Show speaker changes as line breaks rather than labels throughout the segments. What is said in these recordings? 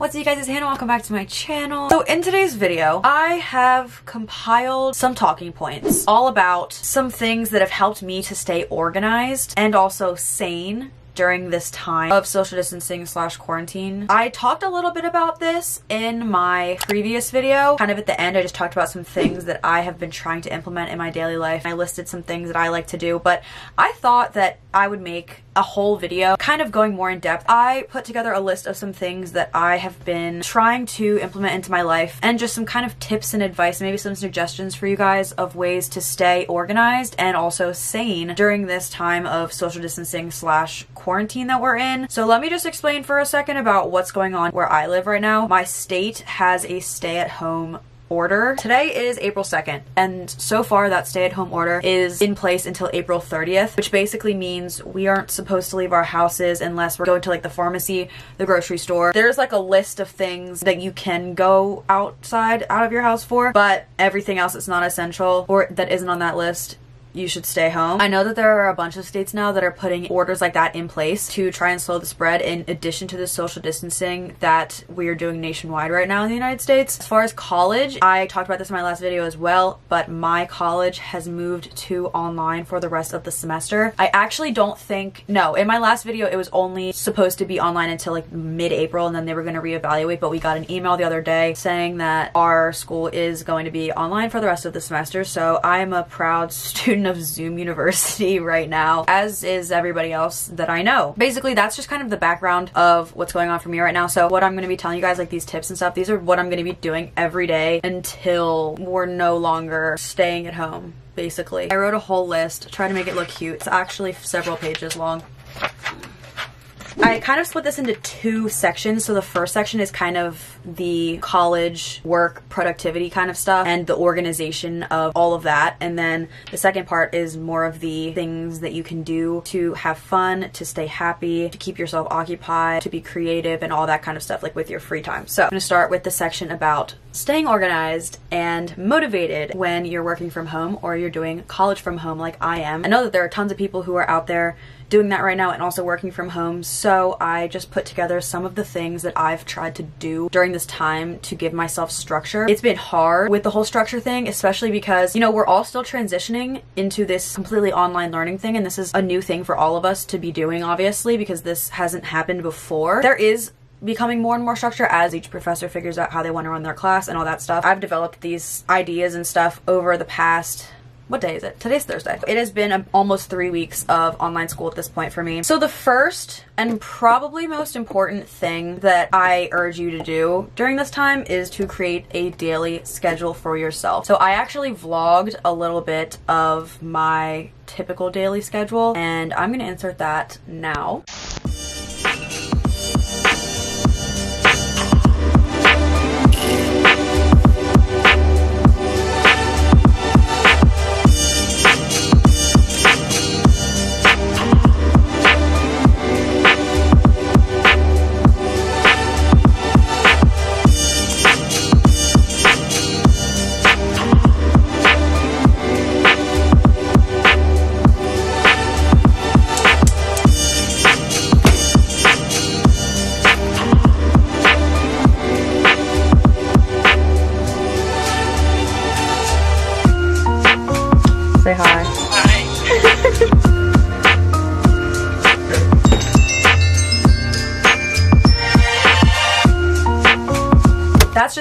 What's up you guys, it's Hannah, welcome back to my channel. So in today's video, I have compiled some talking points all about some things that have helped me to stay organized and also sane during this time of social distancing slash quarantine. I talked a little bit about this in my previous video. Kind of at the end, I just talked about some things that I have been trying to implement in my daily life. I listed some things that I like to do, but I thought that I would make a whole video kind of going more in depth. I put together a list of some things that I have been trying to implement into my life and just some kind of tips and advice, maybe some suggestions for you guys of ways to stay organized and also sane during this time of social distancing slash quarantine that we're in. So let me just explain for a second about what's going on where I live right now. My state has a stay at home order. Today is April 2nd, and so far that stay at home order is in place until April 30th, which basically means we aren't supposed to leave our houses unless we're going to like the pharmacy, the grocery store. There's like a list of things that you can go outside out of your house for, but everything else that's not essential or that isn't on that list you should stay home. I know that there are a bunch of states now that are putting orders like that in place to try and slow the spread in addition to the social distancing that we are doing nationwide right now in the United States. As far as college, I talked about this in my last video as well, but my college has moved to online for the rest of the semester. I actually don't think, no, in my last video it was only supposed to be online until like mid-April and then they were going to reevaluate, but we got an email the other day saying that our school is going to be online for the rest of the semester, so I am a proud student student of Zoom University right now, as is everybody else that I know. Basically, that's just kind of the background of what's going on for me right now. So what I'm going to be telling you guys, like these tips and stuff, these are what I'm going to be doing every day until we're no longer staying at home basically. I wrote a whole list, try to make it look cute. It's actually several pages long. I kind of split this into two sections. So the first section is kind of the college work productivity kind of stuff and the organization of all of that. And then the second part is more of the things that you can do to have fun, to stay happy, to keep yourself occupied, to be creative and all that kind of stuff like with your free time. So I'm going to start with the section about staying organized and motivated when you're working from home or you're doing college from home like I am. I know that there are tons of people who are out there doing that right now and also working from home. So I just put together some of the things that I've tried to do during this time to give myself structure. It's been hard with the whole structure thing, especially because, you know, we're all still transitioning into this completely online learning thing. And this is a new thing for all of us to be doing, obviously, because this hasn't happened before. There is becoming more and more structure as each professor figures out how they want to run their class and all that stuff. I've developed these ideas and stuff over the past what day is it? Today's Thursday. It has been um, almost three weeks of online school at this point for me. So the first and probably most important thing that I urge you to do during this time is to create a daily schedule for yourself. So I actually vlogged a little bit of my typical daily schedule and I'm gonna insert that now.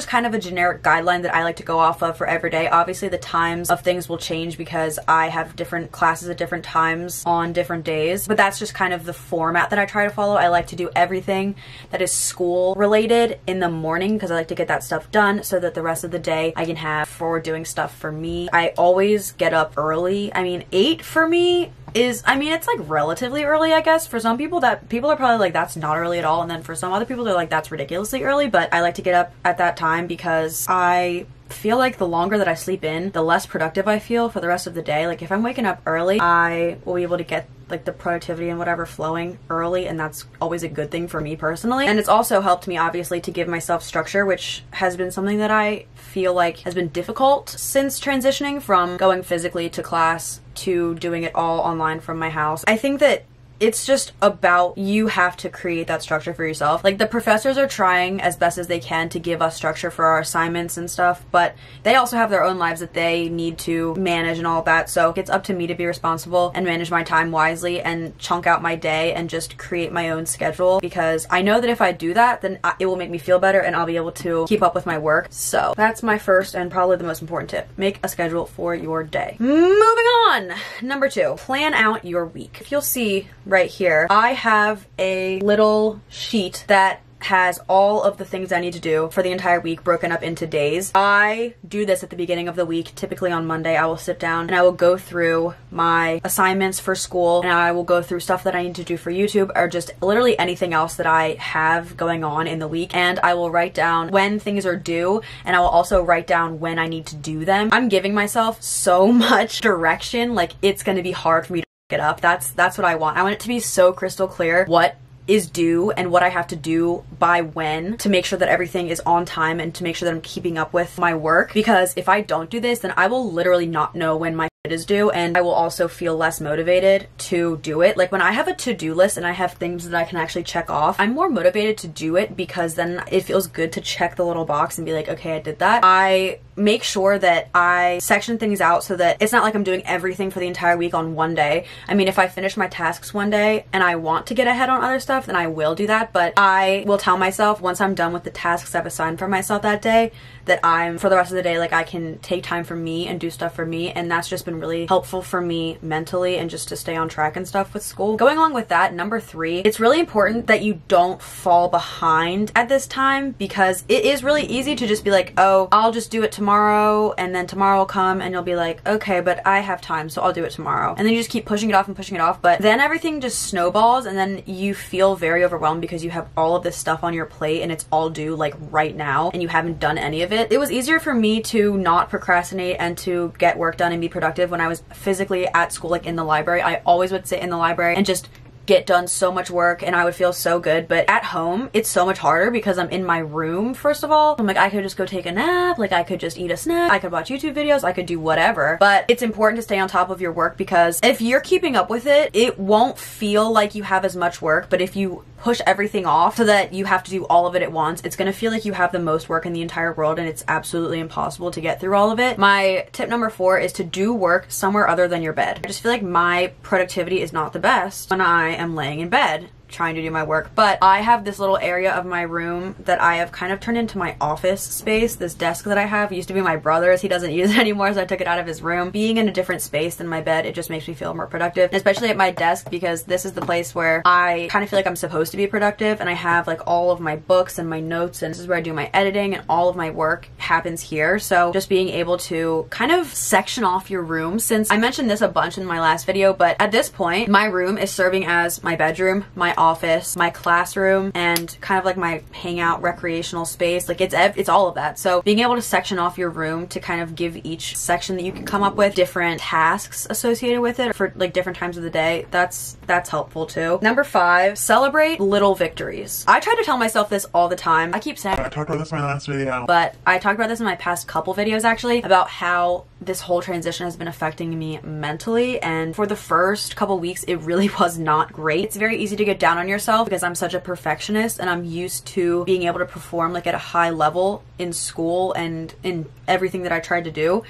Kind of a generic guideline that I like to go off of for every day. Obviously, the times of things will change because I have different classes at different times on different days, but that's just kind of the format that I try to follow. I like to do everything that is school related in the morning because I like to get that stuff done so that the rest of the day I can have for doing stuff for me. I always get up early. I mean, 8 for me is I mean it's like relatively early I guess for some people that people are probably like that's not early at all and then for some other people they're like that's ridiculously early but I like to get up at that time because I feel like the longer that I sleep in, the less productive I feel for the rest of the day. Like if I'm waking up early, I will be able to get like the productivity and whatever flowing early and that's always a good thing for me personally. And it's also helped me obviously to give myself structure, which has been something that I feel like has been difficult since transitioning from going physically to class to doing it all online from my house. I think that it's just about you have to create that structure for yourself. Like the professors are trying as best as they can to give us structure for our assignments and stuff, but they also have their own lives that they need to manage and all that. So it's up to me to be responsible and manage my time wisely and chunk out my day and just create my own schedule because I know that if I do that, then it will make me feel better and I'll be able to keep up with my work. So that's my first and probably the most important tip. Make a schedule for your day. Moving on. Number two, plan out your week. If you'll see right here, I have a little sheet that has all of the things I need to do for the entire week broken up into days. I do this at the beginning of the week. Typically on Monday, I will sit down and I will go through my assignments for school and I will go through stuff that I need to do for YouTube or just literally anything else that I have going on in the week. And I will write down when things are due and I will also write down when I need to do them. I'm giving myself so much direction. Like it's going to be hard for me to get up. That's that's what I want. I want it to be so crystal clear what is due and what I have to do by when to make sure that everything is on time and to make sure that I'm keeping up with my work. Because if I don't do this, then I will literally not know when my is due and I will also feel less motivated to do it. Like when I have a to-do list and I have things that I can actually check off, I'm more motivated to do it because then it feels good to check the little box and be like, okay, I did that. I make sure that I section things out so that it's not like I'm doing everything for the entire week on one day. I mean, if I finish my tasks one day and I want to get ahead on other stuff, then I will do that. But I will tell myself once I'm done with the tasks I've assigned for myself that day that I'm for the rest of the day, like I can take time for me and do stuff for me. And that's just been really helpful for me mentally and just to stay on track and stuff with school. Going along with that, number three, it's really important that you don't fall behind at this time because it is really easy to just be like, oh, I'll just do it tomorrow tomorrow and then tomorrow will come and you'll be like, okay, but I have time, so I'll do it tomorrow. And then you just keep pushing it off and pushing it off. But then everything just snowballs and then you feel very overwhelmed because you have all of this stuff on your plate and it's all due like right now and you haven't done any of it. It was easier for me to not procrastinate and to get work done and be productive when I was physically at school, like in the library. I always would sit in the library and just get done so much work and I would feel so good. But at home, it's so much harder because I'm in my room, first of all. I'm like, I could just go take a nap, like I could just eat a snack, I could watch YouTube videos, I could do whatever. But it's important to stay on top of your work because if you're keeping up with it, it won't feel like you have as much work. But if you push everything off so that you have to do all of it at once, it's gonna feel like you have the most work in the entire world and it's absolutely impossible to get through all of it. My tip number four is to do work somewhere other than your bed. I just feel like my productivity is not the best when I am laying in bed trying to do my work. But I have this little area of my room that I have kind of turned into my office space. This desk that I have used to be my brother's. He doesn't use it anymore, so I took it out of his room. Being in a different space than my bed, it just makes me feel more productive, especially at my desk because this is the place where I kind of feel like I'm supposed to be productive and I have like all of my books and my notes and this is where I do my editing and all of my work happens here. So just being able to kind of section off your room since I mentioned this a bunch in my last video, but at this point, my room is serving as my bedroom, my office, my classroom, and kind of like my hangout recreational space. Like it's it's all of that. So being able to section off your room to kind of give each section that you can come up with different tasks associated with it for like different times of the day, that's that's helpful too. Number five, celebrate little victories. I try to tell myself this all the time. I keep saying
I talked about this in my last video.
But I talked about this in my past couple videos actually about how this whole transition has been affecting me mentally and for the first couple weeks it really was not great. It's very easy to get down on yourself because I'm such a perfectionist and I'm used to being able to perform like at a high level in school and in everything that I tried to do.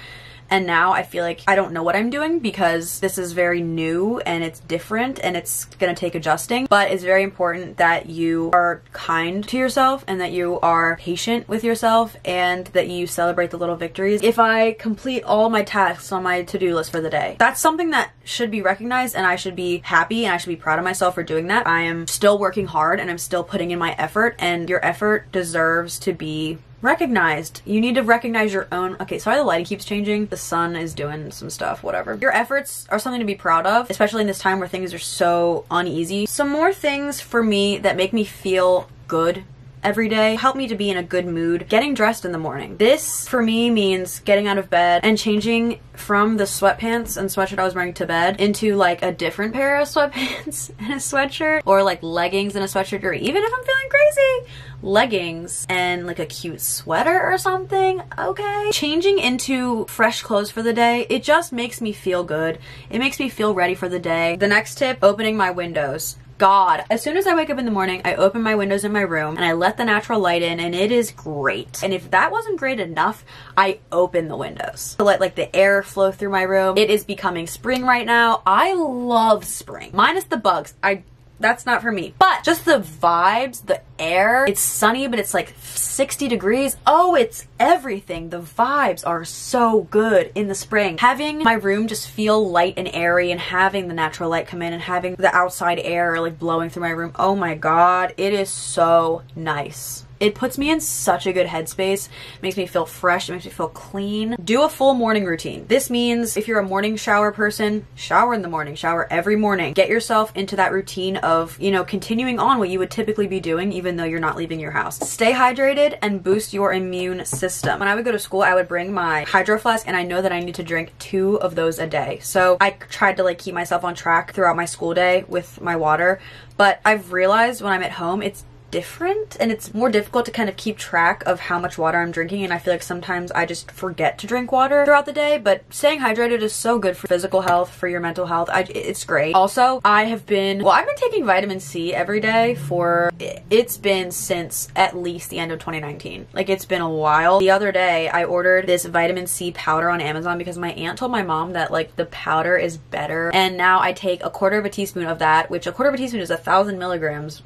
And now I feel like I don't know what I'm doing because this is very new and it's different and it's gonna take adjusting. But it's very important that you are kind to yourself and that you are patient with yourself and that you celebrate the little victories. If I complete all my tasks on my to-do list for the day, that's something that should be recognized and I should be happy and I should be proud of myself for doing that. I am still working hard and I'm still putting in my effort and your effort deserves to be recognized. You need to recognize your own. Okay, sorry the lighting keeps changing. The sun is doing some stuff, whatever. Your efforts are something to be proud of, especially in this time where things are so uneasy. Some more things for me that make me feel good every day help me to be in a good mood getting dressed in the morning this for me means getting out of bed and changing from the sweatpants and sweatshirt I was wearing to bed into like a different pair of sweatpants and a sweatshirt or like leggings and a sweatshirt or even if I'm feeling crazy leggings and like a cute sweater or something, okay? Changing into fresh clothes for the day, it just makes me feel good. It makes me feel ready for the day. The next tip, opening my windows. God. As soon as I wake up in the morning, I open my windows in my room and I let the natural light in and it is great. And if that wasn't great enough, I open the windows to let like the air flow through my room. It is becoming spring right now. I love spring. Minus the bugs. I that's not for me. But just the vibes, the air, it's sunny, but it's like 60 degrees. Oh, it's everything. The vibes are so good in the spring. Having my room just feel light and airy and having the natural light come in and having the outside air like blowing through my room. Oh my God, it is so nice. It puts me in such a good headspace, makes me feel fresh, it makes me feel clean. Do a full morning routine. This means if you're a morning shower person, shower in the morning, shower every morning. Get yourself into that routine of, you know, continuing on what you would typically be doing even though you're not leaving your house. Stay hydrated and boost your immune system. When I would go to school, I would bring my hydro flask and I know that I need to drink two of those a day. So I tried to like keep myself on track throughout my school day with my water. But I've realized when I'm at home, it's different and it's more difficult to kind of keep track of how much water I'm drinking and I feel like sometimes I just forget to drink water throughout the day but staying hydrated is so good for physical health for your mental health. I, it's great. Also I have been well I've been taking vitamin C every day for it's been since at least the end of 2019 like it's been a while. The other day I ordered this vitamin C powder on Amazon because my aunt told my mom that like the powder is better and now I take a quarter of a teaspoon of that which a quarter of a teaspoon is a thousand milligrams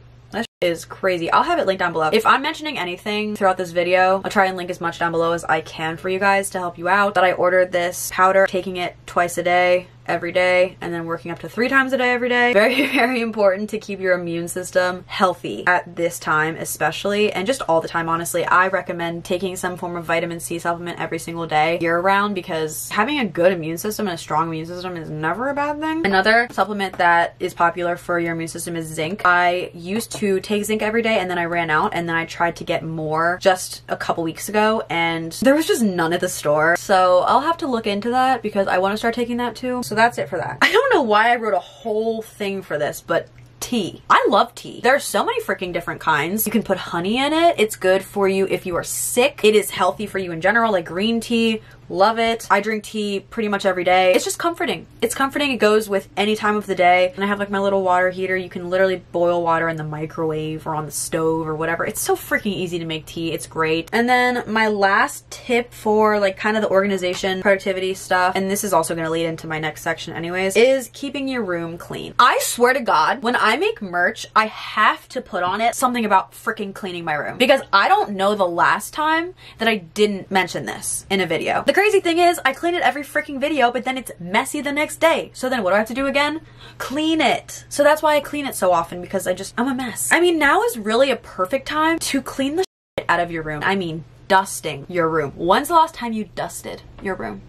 is crazy. I'll have it linked down below. If I'm mentioning anything throughout this video, I'll try and link as much down below as I can for you guys to help you out. But I ordered this powder, taking it twice a day every day and then working up to three times a day every day. Very, very important to keep your immune system healthy at this time, especially, and just all the time, honestly. I recommend taking some form of vitamin C supplement every single day year round because having a good immune system and a strong immune system is never a bad thing. Another supplement that is popular for your immune system is zinc. I used to take zinc every day and then I ran out and then I tried to get more just a couple weeks ago and there was just none at the store. So I'll have to look into that because I want to start taking that too. So that's it for that. I don't know why I wrote a whole thing for this, but tea. I love tea. There are so many freaking different kinds. You can put honey in it. It's good for you if you are sick. It is healthy for you in general, like green tea, Love it. I drink tea pretty much every day. It's just comforting. It's comforting. It goes with any time of the day. And I have like my little water heater. You can literally boil water in the microwave or on the stove or whatever. It's so freaking easy to make tea. It's great. And then my last tip for like kind of the organization, productivity stuff, and this is also going to lead into my next section anyways, is keeping your room clean. I swear to God, when I make merch, I have to put on it something about freaking cleaning my room because I don't know the last time that I didn't mention this in a video. The crazy thing is, I clean it every freaking video, but then it's messy the next day. So then what do I have to do again? Clean it. So that's why I clean it so often because I just, I'm a mess. I mean, now is really a perfect time to clean the out of your room. I mean, dusting your room. When's the last time you dusted your room?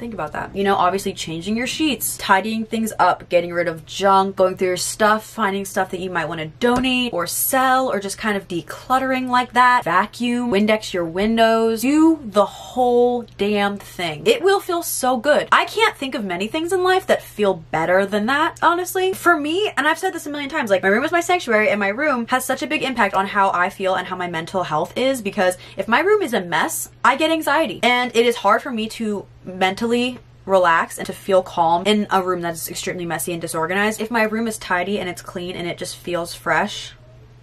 Think about that. You know, obviously changing your sheets, tidying things up, getting rid of junk, going through your stuff, finding stuff that you might want to donate or sell or just kind of decluttering like that. Vacuum, Windex your windows, do the whole damn thing. It will feel so good. I can't think of many things in life that feel better than that, honestly. For me, and I've said this a million times, like my room is my sanctuary and my room has such a big impact on how I feel and how my mental health is because if my room is a mess, I get anxiety and it is hard for me to mentally relax and to feel calm in a room that's extremely messy and disorganized. If my room is tidy and it's clean and it just feels fresh,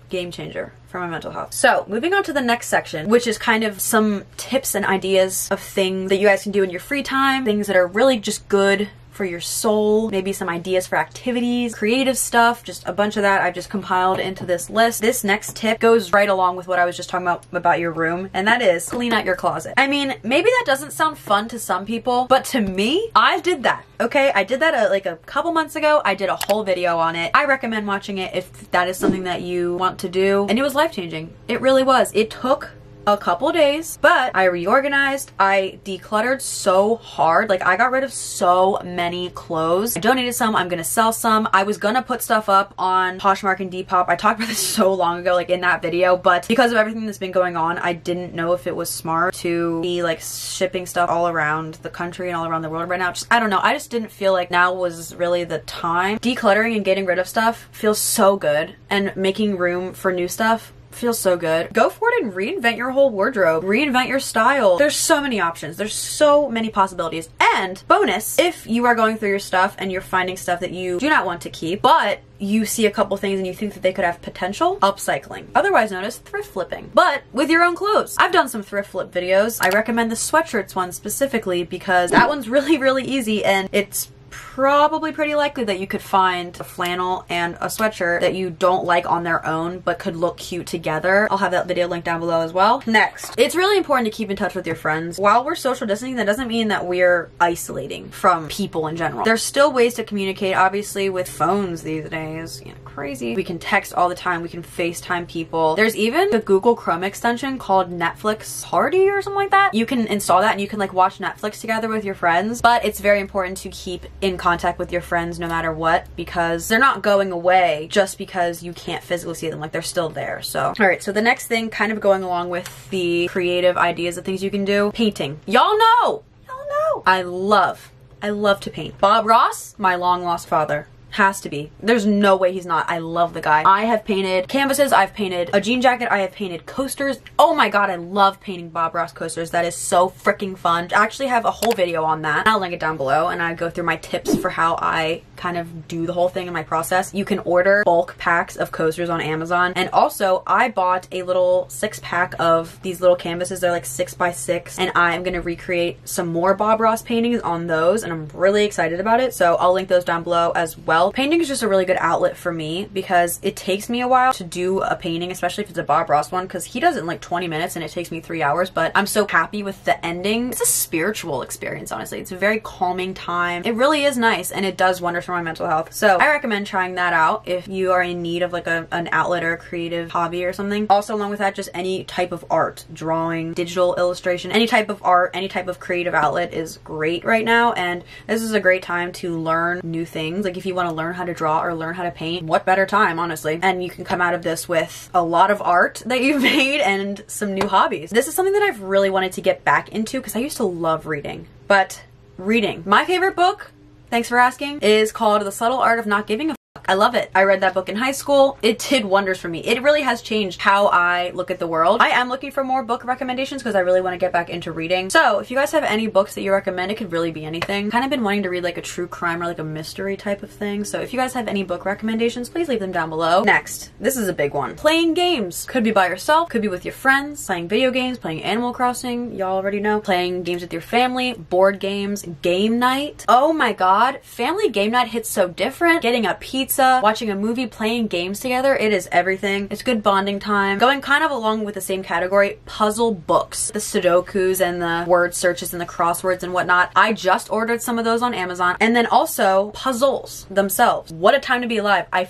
game changer for my mental health. So moving on to the next section, which is kind of some tips and ideas of things that you guys can do in your free time, things that are really just good for your soul, maybe some ideas for activities, creative stuff, just a bunch of that I've just compiled into this list. This next tip goes right along with what I was just talking about about your room, and that is clean out your closet. I mean, maybe that doesn't sound fun to some people, but to me, I did that. Okay, I did that uh, like a couple months ago. I did a whole video on it. I recommend watching it if that is something that you want to do. And it was life changing. It really was. It took a couple days, but I reorganized. I decluttered so hard. Like I got rid of so many clothes. I donated some. I'm gonna sell some. I was gonna put stuff up on Poshmark and Depop. I talked about this so long ago, like in that video, but because of everything that's been going on, I didn't know if it was smart to be like shipping stuff all around the country and all around the world right now. Just, I don't know. I just didn't feel like now was really the time. Decluttering and getting rid of stuff feels so good and making room for new stuff feels so good. Go for it and reinvent your whole wardrobe. Reinvent your style. There's so many options. There's so many possibilities. And bonus, if you are going through your stuff and you're finding stuff that you do not want to keep, but you see a couple things and you think that they could have potential, upcycling. Otherwise known as thrift flipping. But with your own clothes. I've done some thrift flip videos. I recommend the sweatshirts one specifically because that one's really, really easy and it's probably pretty likely that you could find a flannel and a sweatshirt that you don't like on their own but could look cute together. I'll have that video linked down below as well. Next, it's really important to keep in touch with your friends. While we're social distancing, that doesn't mean that we're isolating from people in general. There's still ways to communicate, obviously, with phones these days. You know, crazy. We can text all the time. We can FaceTime people. There's even the Google Chrome extension called Netflix Party or something like that. You can install that and you can like watch Netflix together with your friends, but it's very important to keep in contact with your friends no matter what because they're not going away just because you can't physically see them. Like they're still there. So, all right. So the next thing kind of going along with the creative ideas of things you can do, painting. Y'all know, y'all know. I love, I love to paint. Bob Ross, my long lost father. Has to be. There's no way he's not. I love the guy. I have painted canvases. I've painted a jean jacket. I have painted coasters. Oh my god, I love painting Bob Ross coasters. That is so freaking fun. I actually have a whole video on that. I'll link it down below and I go through my tips for how I kind of do the whole thing in my process. You can order bulk packs of coasters on Amazon. And also, I bought a little six pack of these little canvases. They're like six by six. And I'm going to recreate some more Bob Ross paintings on those. And I'm really excited about it. So I'll link those down below as well. Painting is just a really good outlet for me because it takes me a while to do a painting, especially if it's a Bob Ross one, because he does it in like 20 minutes and it takes me three hours. But I'm so happy with the ending. It's a spiritual experience, honestly. It's a very calming time. It really is nice and it does wonders for my mental health. So I recommend trying that out if you are in need of like a, an outlet or a creative hobby or something. Also along with that, just any type of art, drawing, digital illustration, any type of art, any type of creative outlet is great right now. And this is a great time to learn new things. Like if you want to learn how to draw or learn how to paint, what better time, honestly? And you can come out of this with a lot of art that you've made and some new hobbies. This is something that I've really wanted to get back into because I used to love reading. But reading. My favorite book thanks for asking, is called The Subtle Art of Not Giving a I love it. I read that book in high school. It did wonders for me. It really has changed how I look at the world. I am looking for more book recommendations because I really want to get back into reading. So if you guys have any books that you recommend, it could really be anything. Kind of been wanting to read like a true crime or like a mystery type of thing. So if you guys have any book recommendations, please leave them down below. Next, this is a big one. Playing games. Could be by yourself, could be with your friends, playing video games, playing Animal Crossing, y'all already know. Playing games with your family, board games, game night. Oh my god, family game night hits so different. Getting a pizza pizza, watching a movie, playing games together. It is everything. It's good bonding time. Going kind of along with the same category, puzzle books. The Sudokus and the word searches and the crosswords and whatnot. I just ordered some of those on Amazon. And then also puzzles themselves. What a time to be alive. I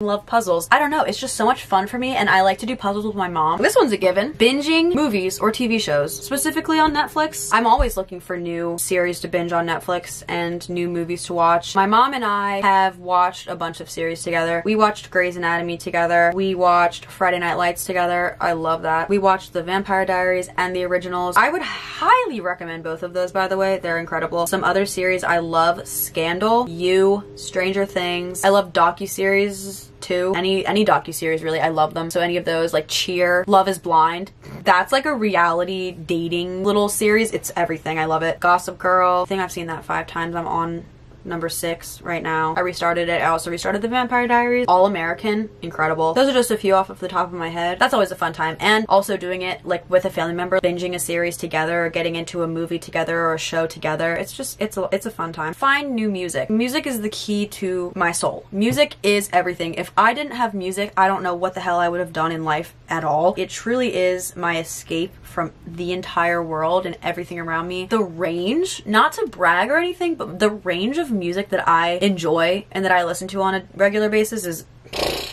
love puzzles. I don't know, it's just so much fun for me and I like to do puzzles with my mom. This one's a given. Binging movies or TV shows, specifically on Netflix. I'm always looking for new series to binge on Netflix and new movies to watch. My mom and I have watched a bunch of series together. We watched Grey's Anatomy together. We watched Friday Night Lights together. I love that. We watched The Vampire Diaries and the originals. I would highly recommend both of those by the way. They're incredible. Some other series I love, Scandal, You, Stranger Things. I love docu-series too. Any any docu-series really, I love them. So any of those like Cheer, Love is Blind. That's like a reality dating little series. It's everything. I love it. Gossip Girl. I think I've seen that five times. I'm on number six right now. I restarted it. I also restarted The Vampire Diaries. All American, incredible. Those are just a few off of the top of my head. That's always a fun time. And also doing it like with a family member, binging a series together or getting into a movie together or a show together. It's just, it's a, it's a fun time. Find new music. Music is the key to my soul. Music is everything. If I didn't have music, I don't know what the hell I would have done in life at all. It truly is my escape from the entire world and everything around me. The range, not to brag or anything, but the range of music that I enjoy and that I listen to on a regular basis is,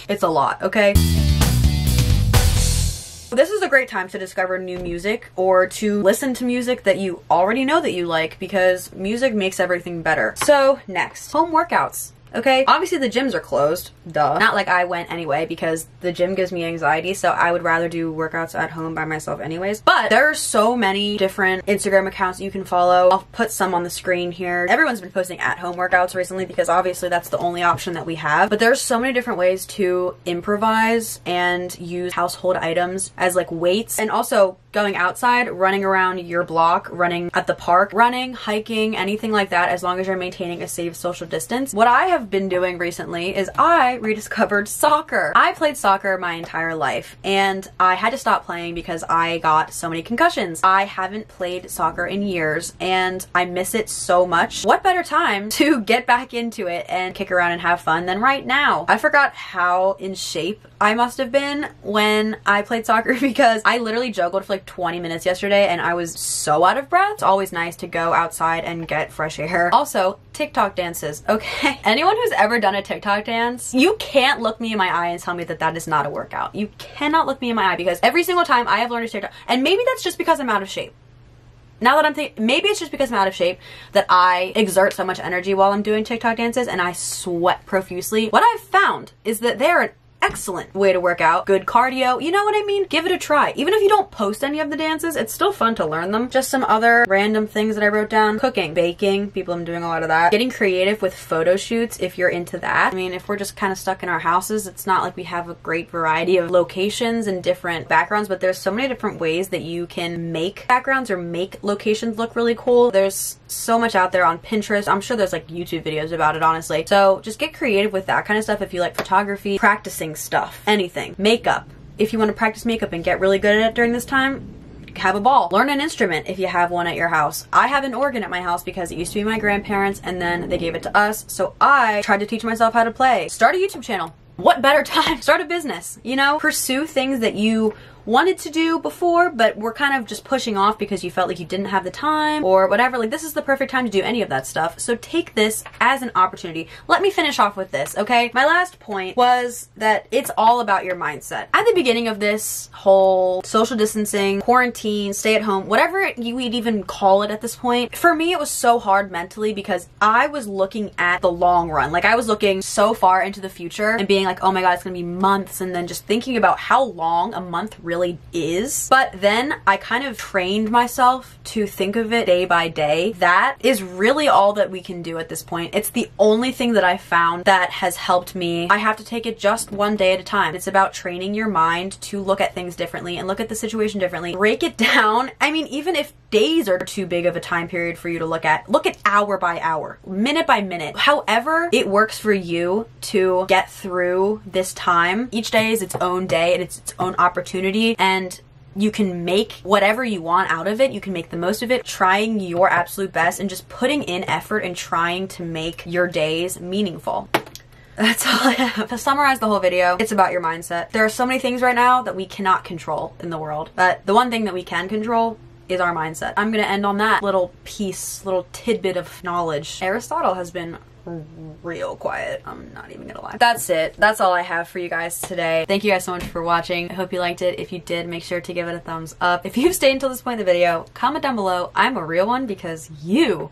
it's a lot, okay? This is a great time to discover new music or to listen to music that you already know that you like because music makes everything better. So next, home workouts. Okay? Obviously the gyms are closed. Duh. Not like I went anyway because the gym gives me anxiety, so I would rather do workouts at home by myself anyways. But there are so many different Instagram accounts you can follow. I'll put some on the screen here. Everyone's been posting at home workouts recently because obviously that's the only option that we have. But there's so many different ways to improvise and use household items as like weights and also going outside, running around your block, running at the park, running, hiking, anything like that, as long as you're maintaining a safe social distance. What I have been doing recently is I rediscovered soccer. I played soccer my entire life and I had to stop playing because I got so many concussions. I haven't played soccer in years and I miss it so much. What better time to get back into it and kick around and have fun than right now? I forgot how in shape I must have been when I played soccer because I literally juggled for like 20 minutes yesterday and I was so out of breath. It's always nice to go outside and get fresh air. Also, TikTok dances, okay? Anyone who's ever done a TikTok dance, you can't look me in my eye and tell me that that is not a workout. You cannot look me in my eye because every single time I have learned a TikTok, and maybe that's just because I'm out of shape now that I'm thinking, maybe it's just because I'm out of shape that I exert so much energy while I'm doing TikTok dances and I sweat profusely. What I've found is that they're an excellent way to work out. Good cardio. You know what I mean? Give it a try. Even if you don't post any of the dances, it's still fun to learn them. Just some other random things that I wrote down. Cooking, baking. People I'm doing a lot of that. Getting creative with photo shoots if you're into that. I mean, if we're just kind of stuck in our houses, it's not like we have a great variety of locations and different backgrounds, but there's so many different ways that you can make backgrounds or make locations look really cool. There's so much out there on Pinterest. I'm sure there's like YouTube videos about it, honestly. So just get creative with that kind of stuff if you like photography, practicing stuff, anything. Makeup. If you want to practice makeup and get really good at it during this time, have a ball. Learn an instrument if you have one at your house. I have an organ at my house because it used to be my grandparents and then they gave it to us. So I tried to teach myself how to play. Start a YouTube channel. What better time? Start a business, you know? Pursue things that you wanted to do before, but were kind of just pushing off because you felt like you didn't have the time or whatever. Like, this is the perfect time to do any of that stuff. So take this as an opportunity. Let me finish off with this, okay? My last point was that it's all about your mindset. At the beginning of this whole social distancing, quarantine, stay at home, whatever you would even call it at this point, for me, it was so hard mentally because I was looking at the long run. Like, I was looking so far into the future and being like, oh my God, it's gonna be months. And then just thinking about how long a month really really is. But then I kind of trained myself to think of it day by day. That is really all that we can do at this point. It's the only thing that I found that has helped me. I have to take it just one day at a time. It's about training your mind to look at things differently and look at the situation differently. Break it down. I mean, even if days are too big of a time period for you to look at, look at hour by hour, minute by minute. However it works for you to get through this time. Each day is its own day and it's its own opportunity and you can make whatever you want out of it. You can make the most of it, trying your absolute best and just putting in effort and trying to make your days meaningful. That's all I have. To summarize the whole video, it's about your mindset. There are so many things right now that we cannot control in the world, but the one thing that we can control is our mindset. I'm gonna end on that little piece, little tidbit of knowledge. Aristotle has been real quiet. I'm not even gonna lie. That's it. That's all I have for you guys today. Thank you guys so much for watching. I hope you liked it. If you did, make sure to give it a thumbs up. If you've stayed until this point in the video, comment down below. I'm a real one because you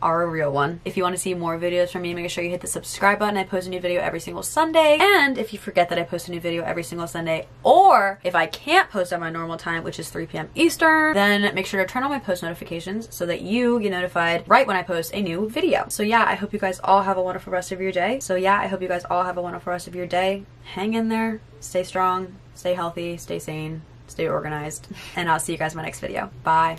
are a real one. If you want to see more videos from me, make sure you hit the subscribe button. I post a new video every single Sunday. And if you forget that I post a new video every single Sunday, or if I can't post at my normal time, which is 3 p.m. Eastern, then make sure to turn on my post notifications so that you get notified right when I post a new video. So yeah, I hope you guys all have a wonderful rest of your day. So yeah, I hope you guys all have a wonderful rest of your day. Hang in there, stay strong, stay healthy, stay sane, stay organized, and I'll see you guys in my next video. Bye.